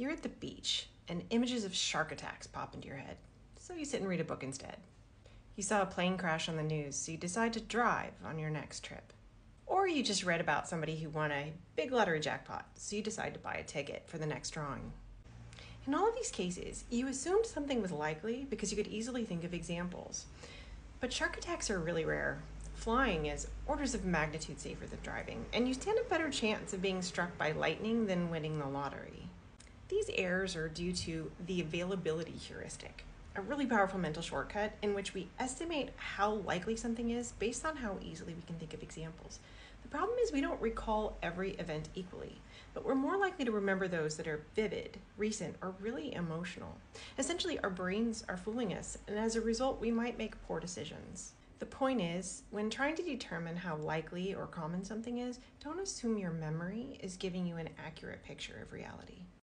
You're at the beach, and images of shark attacks pop into your head, so you sit and read a book instead. You saw a plane crash on the news, so you decide to drive on your next trip. Or you just read about somebody who won a big lottery jackpot, so you decide to buy a ticket for the next drawing. In all of these cases, you assumed something was likely because you could easily think of examples. But shark attacks are really rare. Flying is orders of magnitude safer than driving, and you stand a better chance of being struck by lightning than winning the lottery. These errors are due to the availability heuristic, a really powerful mental shortcut in which we estimate how likely something is based on how easily we can think of examples. The problem is we don't recall every event equally, but we're more likely to remember those that are vivid, recent, or really emotional. Essentially, our brains are fooling us, and as a result, we might make poor decisions. The point is, when trying to determine how likely or common something is, don't assume your memory is giving you an accurate picture of reality.